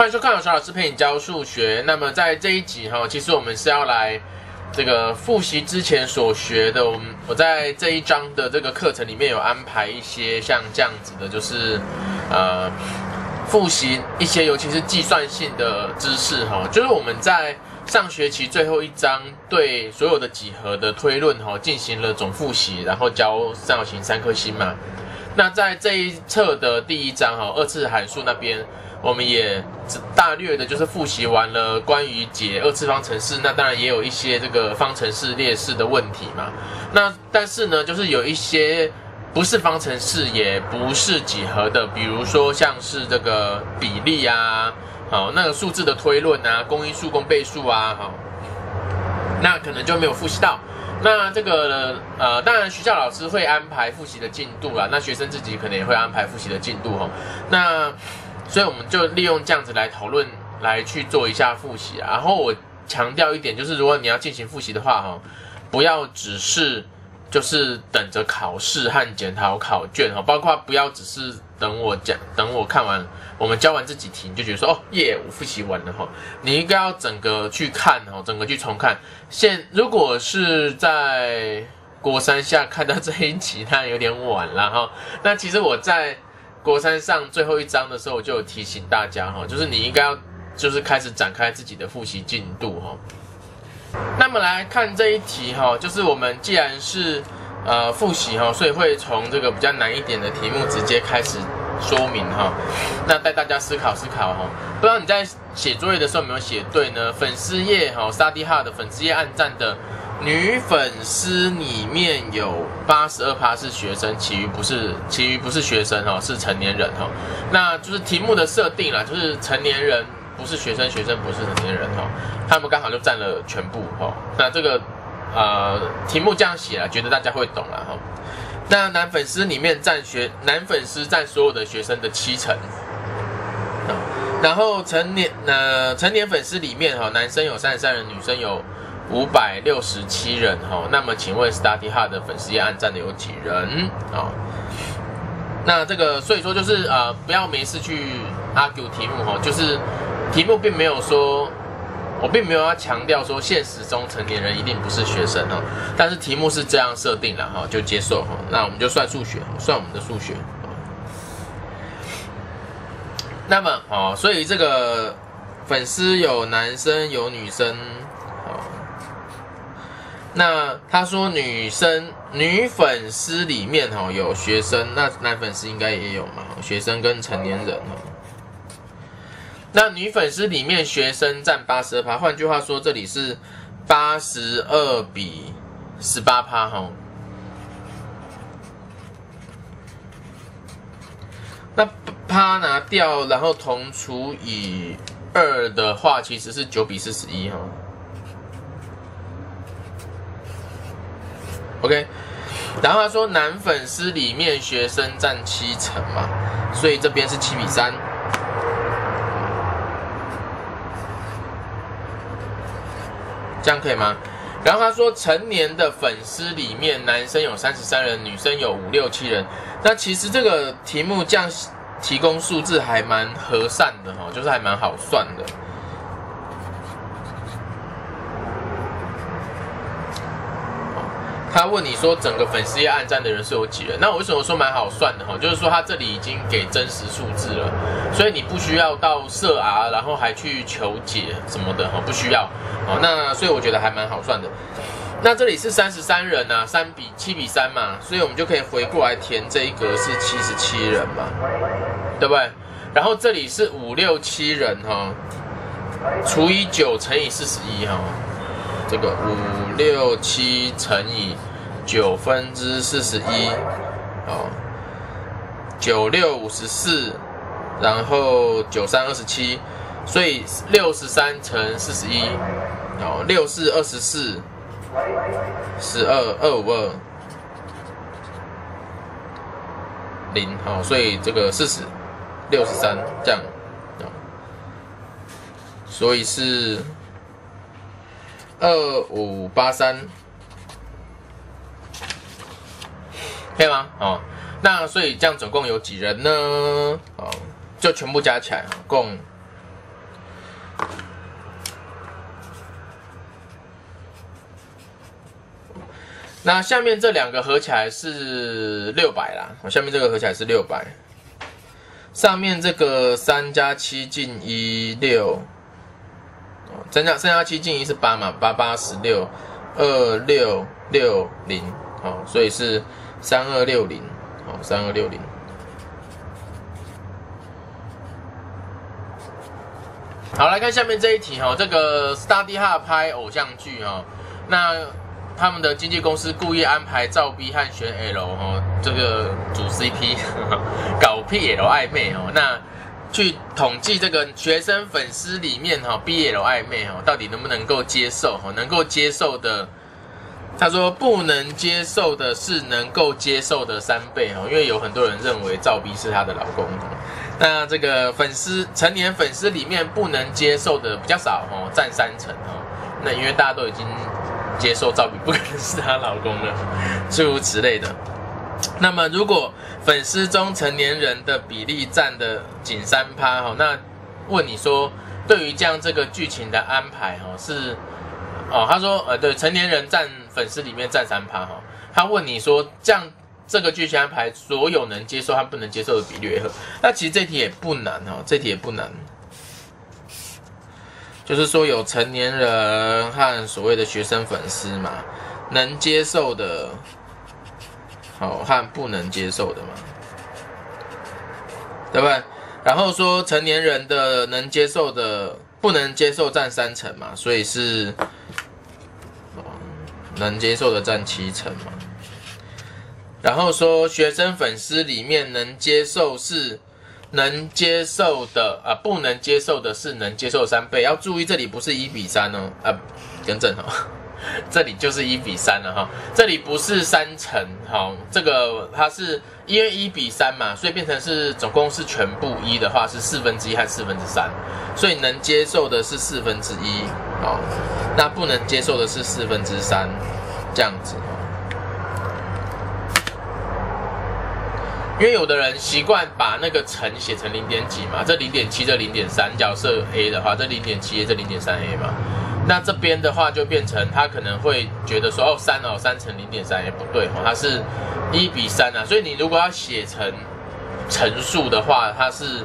欢迎收看有小老师陪你教数学。那么在这一集哈，其实我们是要来这个复习之前所学的。我们我在这一章的这个课程里面有安排一些像这样子的，就是呃复习一些尤其是计算性的知识哈。就是我们在上学期最后一章对所有的几何的推论哈进行了总复习，然后教三角形三颗星嘛。那在这一册的第一章哈二次函数那边。我们也大略的，就是复习完了关于解二次方程式，那当然也有一些这个方程式列式的问题嘛。那但是呢，就是有一些不是方程式，也不是几何的，比如说像是这个比例啊，好，那个数字的推论啊，公因数、公倍数啊，好，那可能就没有复习到。那这个呃，当然学校老师会安排复习的进度啦，那学生自己可能也会安排复习的进度哈。那所以我们就利用这样子来讨论，来去做一下复习。然后我强调一点，就是如果你要进行复习的话，哈，不要只是就是等着考试和检讨考卷，哈，包括不要只是等我讲，等我看完，我们教完这几题，你就觉得说，哦耶，我复习完了，哈，你应该要整个去看，哈，整个去重看。现如果是在国三下看到这一集，那有点晚了，哈。那其实我在。国三上最后一章的时候，我就有提醒大家哈，就是你应该要就是开始展开自己的复习进度哈。那么来看这一题哈，就是我们既然是呃复习哈，所以会从这个比较难一点的题目直接开始说明哈。那带大家思考思考哈，不知道你在写作业的时候有没有写对呢？粉丝页哈，沙迪哈的粉丝页暗赞的。女粉丝里面有八十二趴是学生，其余不是，其余不是学生哦，是成年人哦。那就是题目的设定啦，就是成年人不是学生，学生不是成年人哦，他们刚好就占了全部哦。那这个呃题目这样写了，觉得大家会懂了哈。那男粉丝里面占学男粉丝占所有的学生的七成，然后成年呃成年粉丝里面哈，男生有三十三人，女生有。五百六十七人哈，那么请问 Study Hard 的粉丝页按赞的有几人啊？那这个所以说就是呃，不要没事去 argue 题目哈，就是题目并没有说，我并没有要强调说现实中成年人一定不是学生哈，但是题目是这样设定了哈，就接受哈，那我们就算数学，算我们的数学。那么哦，所以这个粉丝有男生有女生。那他说女生女粉丝里面哈有学生，那男粉丝应该也有嘛？学生跟成年人哦。那女粉丝里面学生占八十二趴，换句话说，这里是八十二比十八趴哈。那趴拿掉，然后同除以二的话，其实是九比四十一哈。OK，然后他说男粉丝里面学生占七成嘛，所以这边是七比三，这样可以吗？然后他说成年的粉丝里面男生有三十三人，女生有五六七人，那其实这个题目这样提供数字还蛮和善的哈，就是还蛮好算的。他问你说整个粉丝页按赞的人是有几人？那我为什么说蛮好算的哈？就是说他这里已经给真实数字了，所以你不需要到设 R，然后还去求解什么的哈，不需要。好，那所以我觉得还蛮好算的。那这里是三十三人呐，三比七比三嘛，所以我们就可以回过来填这一格是七十七人嘛，对不对？然后这里是五六七人哈，除以九乘以四十一哈。这个五六七乘以九分之四十一，哦，九六五十四，然后九三二十七，所以六十三乘四十一，哦，六四二十四，十二二五二零，好，所以这个四十六十三这样，所以是。二五八三，可以吗？哦，那所以这样总共有几人呢？哦，就全部加起来，共那下面这两个合起来是六百啦，我下面这个合起来是六百。上面这个三加七进一六，三加三加七进一是八嘛，八八十六，二六六零，好，所以是三二六零，好，三二六零。好，来看下面这一题哈，这个 Study Hard 拍偶像剧哈，那他们的经纪公司故意安排赵 B 和选 L 哈，这个主 CP 搞 PL 暧昧哦，那去统计这个学生粉丝里面哈 BL 暧昧哈，到底能不能够接受哈？能够接受的，他说不能接受的是能够接受的三倍哈，因为有很多人认为赵 B 是她的老公。那这个粉丝成年粉丝里面不能接受的比较少哦，占三成哦。那因为大家都已经接受赵比不可能是她老公了，诸如此类的。那么如果粉丝中成年人的比例占的仅三趴哈，那问你说对于这样这个剧情的安排哈是哦，他说呃对，成年人占粉丝里面占三趴哈，他问你说这样。这个剧情安排，所有能接受和不能接受的比率为何？那其实这题也不难哈，这题也不难，就是说有成年人和所谓的学生粉丝嘛，能接受的，好和不能接受的嘛，对不对？然后说成年人的能接受的，不能接受占三成嘛，所以是能接受的占七成嘛。然后说学生粉丝里面能接受是能接受的啊，不能接受的是能接受三倍。要注意这里不是一比三哦，啊，更正哈，这里就是一比三了哈，这里不是三成哈，这个它是因为一比三嘛，所以变成是总共是全部一的话是四分之一和四分之三，所以能接受的是四分之一哦，那不能接受的是四分之三这样子。因为有的人习惯把那个乘写成零点几嘛，这零点七，这零点三，角设 A 的话，这零点七 A，这零点三 A 嘛，那这边的话就变成他可能会觉得说，哦，三哦，三乘零点三也不对哦，它是一比三啊，所以你如果要写成乘数的话，它是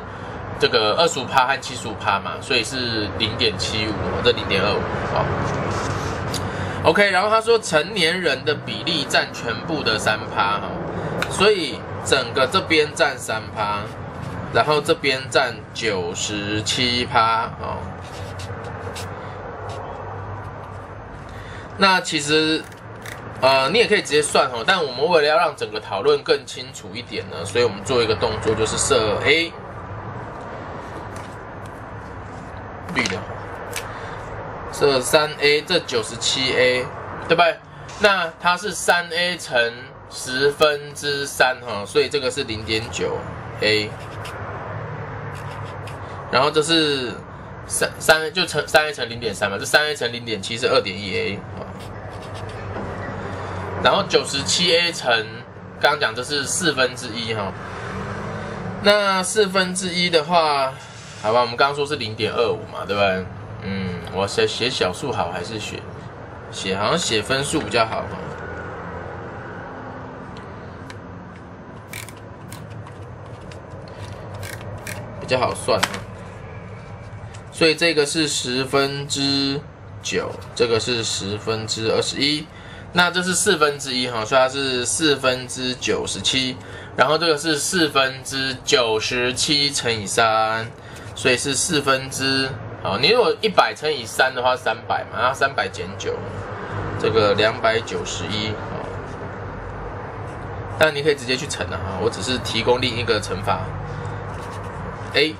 这个二十五趴和七十五趴嘛，所以是零点七五，这零点二五，哦，OK，然后他说成年人的比例占全部的三趴哈，所以。整个这边占三趴，然后这边占九十七趴，哦。那其实，呃，你也可以直接算哦。但我们为了要让整个讨论更清楚一点呢，所以我们做一个动作，就是设 A，绿的，设三 A，这九十七 A，对不对？那它是三 A 乘。十分之三哈，所以这个是零点九 a，然后这是三三就乘三 a 乘零点三嘛，这三 a 乘零点七是二点一 a，然后九十七 a 乘刚刚讲这是四分之一哈，那四分之一的话，好吧，我们刚刚说是零点二五嘛，对吧？嗯，我写写小数好还是写写好像写分数比较好哈。比较好算所以这个是十分之九，这个是十分之二十一，那这是四分之一哈，所以它是四分之九十七，然后这个是四分之九十七乘以三，所以是四分之好，你如果一百乘以三的话，三百嘛，然后三百减九，这个两百九十一啊，但你可以直接去乘的哈，我只是提供另一个乘法。哎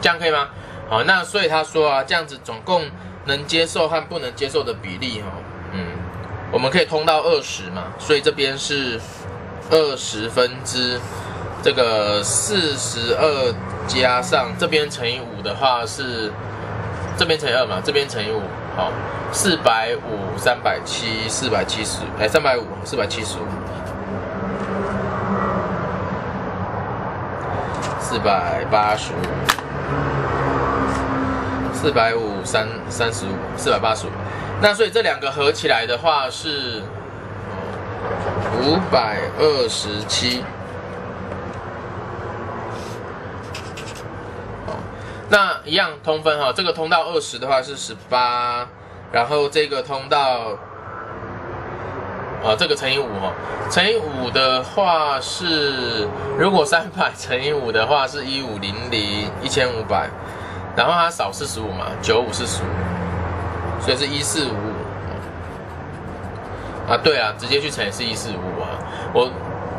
这样可以吗？好，那所以他说啊，这样子总共能接受和不能接受的比例哈，嗯，我们可以通到二十嘛，所以这边是二十分之这个四十二加上这边乘以五的话是这边乘以二嘛，这边乘以五，好，四百五三百七四百七十，哎，三百五四百七十五。四百八十五，四百五三三十五，四百八十五。那所以这两个合起来的话是五百二十七。那一样通分哈，这个通道二十的话是十八，然后这个通道，啊，这个乘以五哈，乘以五的话是，如果三百乘以五的话是一五零零一千五百，然后它少四十五嘛，九五四十五，所以是一四五五。啊，对啊，直接去乘也是一四五五啊，我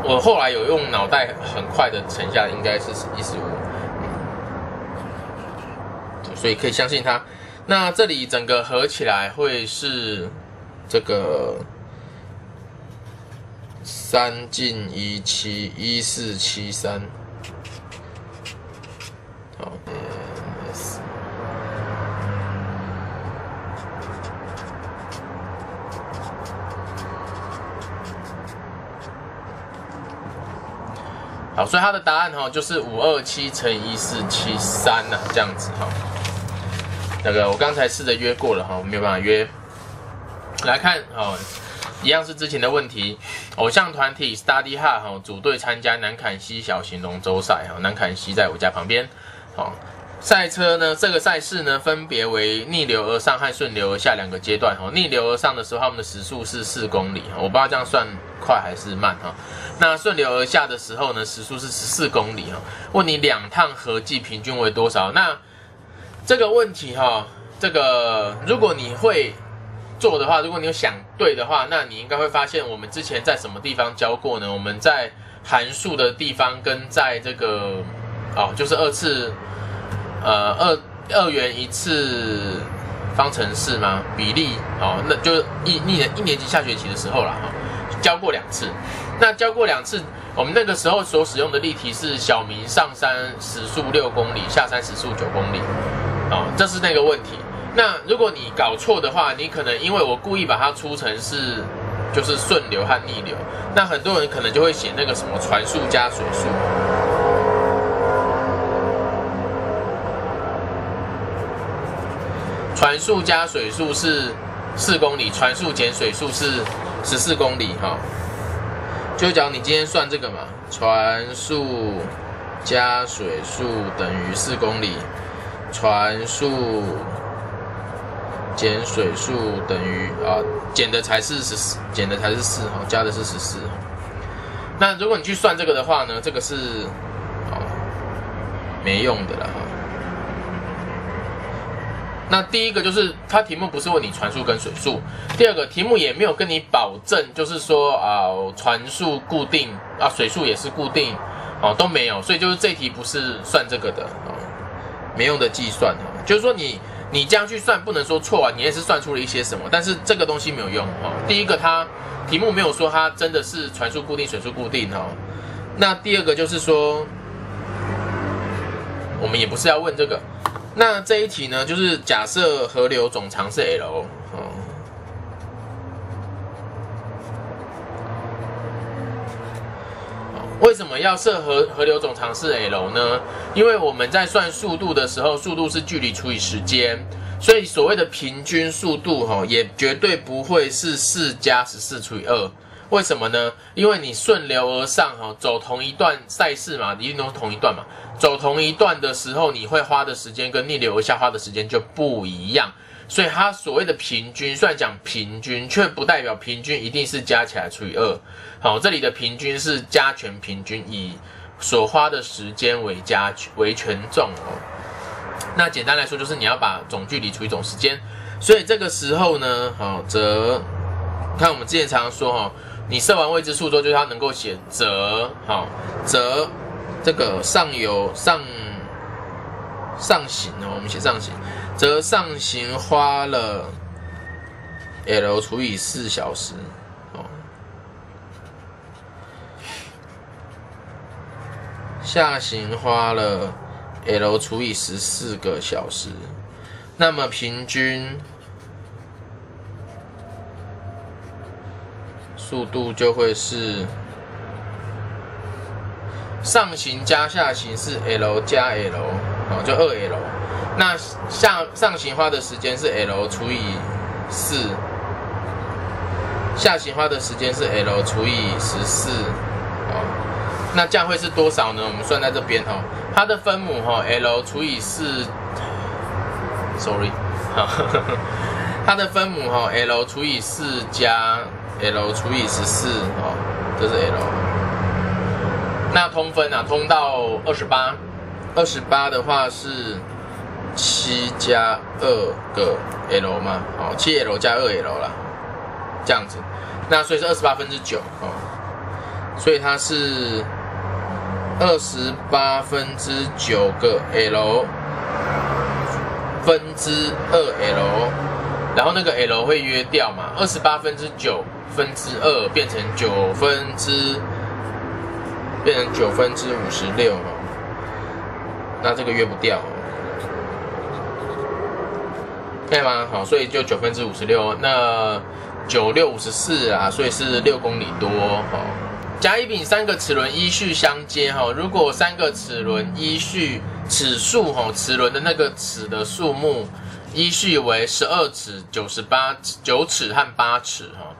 我后来有用脑袋很快的乘下，应该是一四五。所以可以相信它。那这里整个合起来会是这个三进一七一四七三。好，好，所以它的答案哈就是五二七乘以一四七三呐，这样子哈。那个我刚才试着约过了哈，我没有办法约。来看哦，一样是之前的问题。偶像团体 Study Hard 哈组队参加南坎西小型龙舟赛哈，南坎西在我家旁边。好，赛车呢，这个赛事呢分别为逆流而上和顺流而下两个阶段哈。逆流而上的时候，他们的时速是四公里，我不知道这样算快还是慢哈。那顺流而下的时候呢，时速是十四公里哈。问你两趟合计平均为多少？那这个问题哈，这个如果你会做的话，如果你有想对的话，那你应该会发现我们之前在什么地方教过呢？我们在函数的地方跟在这个哦，就是二次呃二二元一次方程式吗？比例哦，那就一一年一年级下学期的时候了哈，教过两次。那教过两次，我们那个时候所使用的例题是小明上山时速六公里，下山时速九公里。哦，这是那个问题。那如果你搞错的话，你可能因为我故意把它出成是就是顺流和逆流，那很多人可能就会写那个什么传速加水速。船速加水速是四公里，船速减水速是十四公里。哈，就讲你今天算这个嘛，船速加水速等于四公里。船速减水速等于啊，减的才是十四，减的才是四哈，加的是十四。那如果你去算这个的话呢，这个是啊没用的了哈。那第一个就是它题目不是问你传速跟水速，第二个题目也没有跟你保证，就是说啊传速固定啊水速也是固定哦都没有，所以就是这题不是算这个的啊。没用的计算哈，就是说你你这样去算不能说错啊，你也是算出了一些什么，但是这个东西没有用哦。第一个，它题目没有说它真的是传输固定、水速固定哈。那第二个就是说，我们也不是要问这个。那这一题呢，就是假设河流总长是 L 哦。为什么要设河河流总长是 L 呢？因为我们在算速度的时候，速度是距离除以时间，所以所谓的平均速度哈，也绝对不会是四加十四除以二。为什么呢？因为你顺流而上哈，走同一段赛事嘛，一定都是同一段嘛，走同一段的时候，你会花的时间跟逆流而下花的时间就不一样。所以它所谓的平均，虽然讲平均，却不代表平均一定是加起来除以二。好，这里的平均是加权平均，以所花的时间为加为权重哦。那简单来说，就是你要把总距离除以总时间。所以这个时候呢，好则看我们之前常常说哈，你设完未知数之后，就是它能够写则好则这个上游上上行哦，我们写上行。则上行花了 L 除以四小时，哦，下行花了 L 除以十四个小时，那么平均速度就会是上行加下行是 L 加 L，哦，就二 L。那下上行花的时间是 L 除以四，下行花的时间是 l 除以十四，哦，那这样会是多少呢？我们算在这边哈，它的分母哈 l 除以四，sorry，哈，它的分母哈 l 除以四加 l 除以十四，哦，这是 l，那通分啊，通到二十八，二十八的话是七加二个 l 嘛，哦，七 l 加二 l 啦。这样子，那所以是二十八分之九哦，所以它是二十八分之九个 l 分之二 l，然后那个 l 会约掉嘛，二十八分之九分之二变成九分之变成九分之五十六哦，那这个约不掉，可以吗？好，所以就九分之五十六，那。九六五十四啊，所以是六公里多哈。甲乙丙三个齿轮依序相接哈，如果三个齿轮依序齿数哈，齿轮的那个齿的数目依序为十二齿、九十八九齿和八齿哈。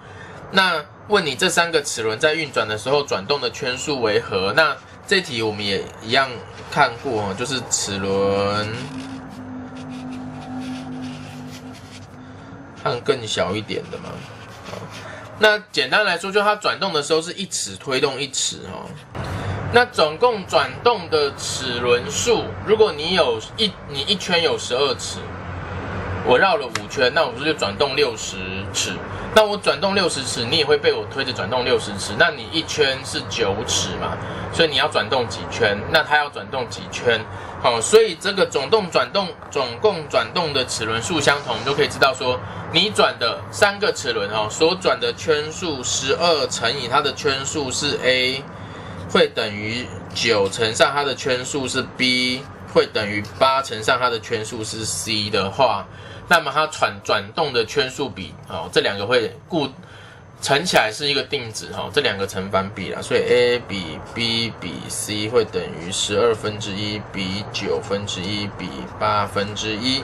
那问你这三个齿轮在运转的时候转动的圈数为何？那这题我们也一样看过哈，就是齿轮。看更小一点的嘛，那简单来说，就它转动的时候是一齿推动一齿哦。那总共转动的齿轮数，如果你有一你一圈有十二齿，我绕了五圈，那我不是就转动六十齿？那我转动六十齿，你也会被我推着转动六十齿。那你一圈是九齿嘛？所以你要转动几圈？那它要转动几圈？好，所以这个总动转动总共转动的齿轮数相同，我们就可以知道说，你转的三个齿轮哈，所转的圈数十二乘以它的圈数是 a，会等于九乘上它的圈数是 b，会等于八乘上它的圈数是 c 的话，那么它转转动的圈数比哦，这两个会固。乘起来是一个定值哈，这两个成反比啦，所以 a 比 b 比 c 会等于十二分之一比九分之一比八分之一，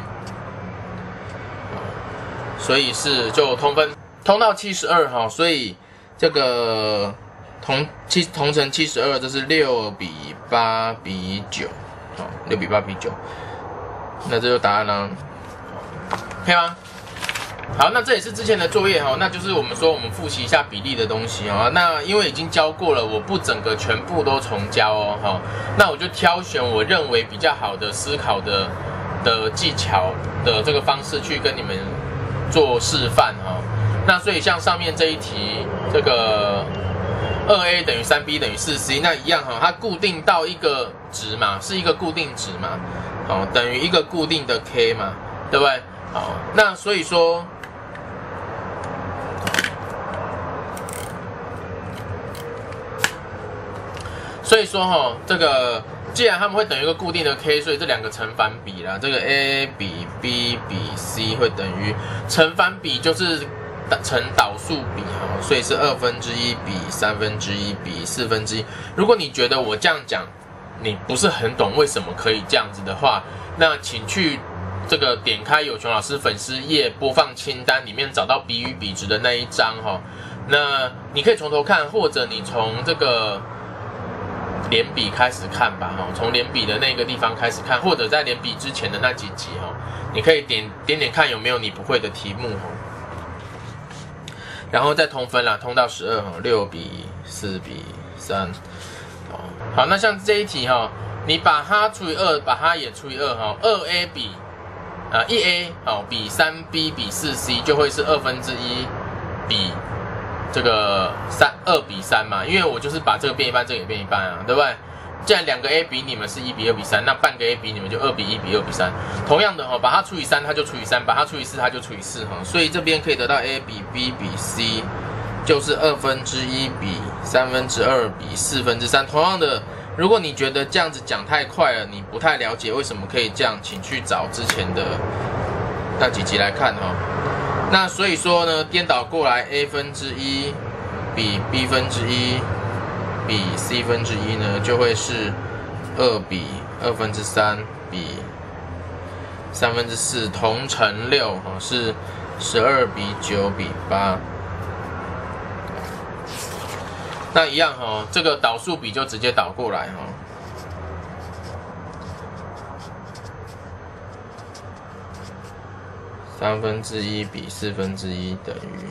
所以是就通分通到七十二哈，所以这个同七同乘七十二，这是六比八比九，六比八比九，那这就答案了，可以吗？好，那这也是之前的作业哈，那就是我们说我们复习一下比例的东西哈。那因为已经教过了，我不整个全部都重教哦哈。那我就挑选我认为比较好的思考的的技巧的这个方式去跟你们做示范哈。那所以像上面这一题，这个二 a 等于三 b 等于四 c，那一样哈，它固定到一个值嘛，是一个固定值嘛，好，等于一个固定的 k 嘛，对不对？好，那所以说。所以说哈，这个既然他们会等于一个固定的 k，所以这两个成反比啦，这个 a 比 b 比 c 会等于成反比就是成导数比哈，所以是二分之一比三分之一比四分之一。如果你觉得我这样讲你不是很懂为什么可以这样子的话，那请去这个点开有穷老师粉丝页播放清单里面找到比与比值的那一章哈，那你可以从头看，或者你从这个。连笔开始看吧，哈，从连笔的那个地方开始看，或者在连笔之前的那几集，哈，你可以点点点看有没有你不会的题目，哈，然后再通分啦，通到十二，哈，六比四比三，好，好，那像这一题，哈，你把它除以二，把它也除以二，哈，二 a 比啊一 a 好比三 b 比四 c 就会是二分之一比。这个三二比三嘛，因为我就是把这个变一半，这个也变一半啊，对不对？既然两个 a 比你们是一比二比三，那半个 a 比你们就二比一比二比三。同样的哈，把它除以三，它就除以三；把它除以四，它就除以四哈。所以这边可以得到 a 比 b 比 c 就是二分之一比三分之二比四分之三。同样的，如果你觉得这样子讲太快了，你不太了解为什么可以这样，请去找之前的那几集来看哈。那所以说呢，颠倒过来，a 分之一比 b 分之一比 c 分之一呢，就会是二比二分之三比三分之四同乘六，哈，是十二比九比八。那一样哈，这个导数比就直接导过来哈。三分之一比四分之一等于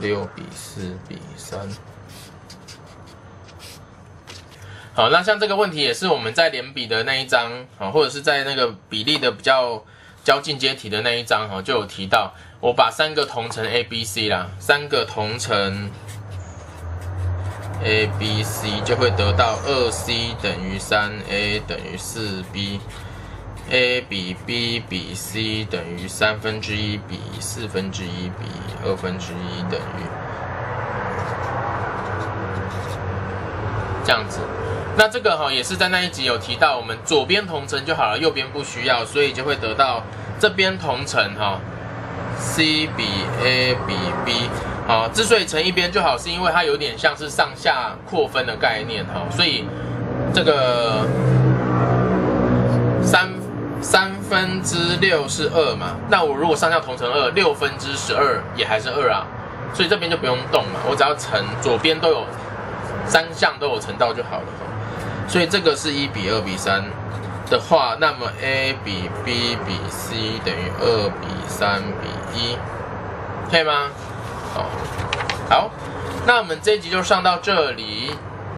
六比四比三。好，那像这个问题也是我们在连笔的那一章啊，或者是在那个比例的比较较进阶题的那一章哈，就有提到，我把三个同乘 A、B、C 啦，三个同乘 A、B、C 就会得到二 C 等于三 A 等于四 B a 比 B 比 C 等于三分之一比四分之一比二分之一等于这样子。那这个哈也是在那一集有提到，我们左边同乘就好了，右边不需要，所以就会得到这边同乘哈，C 比 A 比 B，啊，之所以乘一边就好，是因为它有点像是上下扩分的概念哈，所以这个分之六是二嘛，那我如果上下同乘二，六分之十二也还是二啊，所以这边就不用动嘛，我只要乘左边都有三项都有乘到就好了。所以这个是一比二比三的话，那么 A 比 B 比 C 等于二比三比一，可以吗？好，好，那我们这一集就上到这里。